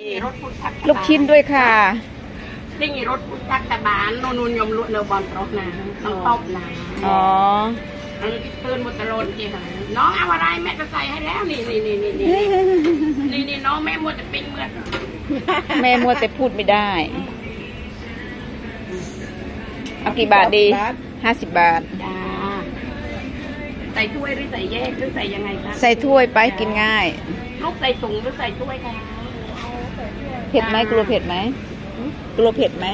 นี่รถพุทธักลูกชิ้นด้วยค่ะ นี่รถพุทธักตะบานโนนุนยมลุเนบอลรถนะต้องตบนะอ๋ออันนี้เตือนมุตโลนที่หาน้องเอาอะไรแม่จะใส่ให้แล้วนี่นี่นี่นี่นี่นี่นี่น้องแม่มัวแต่ปิ้งเมื่อแม่มัวแต่พูดไม่ได้เอากี่บาทดีห้าสิบบาทจ้าใส่ถ้วยหรือใส่แยกหรือใส่ยังไงคะใส่ถ้วยไปกินง่ายลูกใส่ถุงหรือใส่ถ้วยคะ เผ็ดไหมกลัวเผ็ดไหมกลัวเผ็ดไหม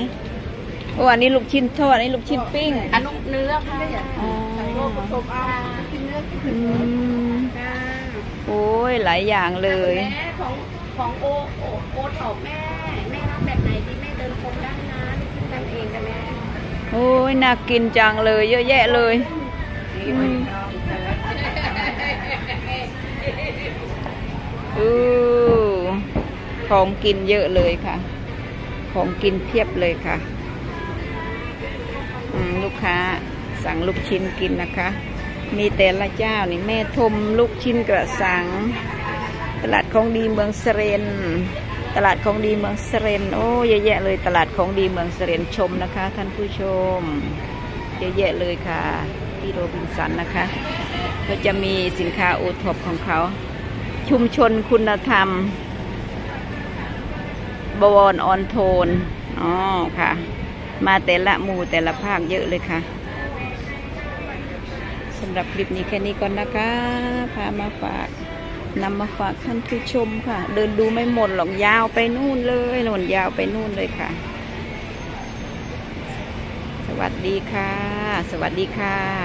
โอ้อันนี้ลูกชิ้นทอดอันนี้ลูกชิ้นปิ้งอันนุเนื้อค่ะอ๋อใส่โลผสมอากินเนื้อกินอืมจ้าโอ้ยหลายอย่างเลยแม่ของของโอโอโอตอบแม่แม่รับแบบไหนที่แม่เดินคงได้นะลูกชิ้นทำเองกันแม่โอ้ยน่ากินจังเลย เยอะแยะเลย ของกินเยอะเลยค่ะ ของกินเพียบเลยค่ะ ลูกค้าสั่งลูกชิ้นกินนะคะ มีแต่ละเจ้านี่แม่ทมลูกชิ้นกระสัง ตลาดของดีเมืองสเร็น ตลาดของดีเมืองสเร็น โอ้เยอะแยะเลยตลาดของดีเมืองสเร็นชมนะคะ ท่านผู้ชม เยอะแยะเลยค่ะที่โรบินสันนะคะก็จะมีสินค้าโอท็อปของเขา ชุมชนคุณธรรม บวรออนโทนอ๋อค่ะ มาแต่ละหมู่แต่ละภาคเยอะเลยค่ะสำหรับคลิปนี้แค่นี้ก่อนนะคะ พามาฝากนำมาฝากท่านผู้ชมค่ะ เดินดูไม่หมดหรอกยาวไปนู่นเลยหนนยาวไปนู่นเลยค่ะ สวัสดีค่ะ สวัสดีค่ะ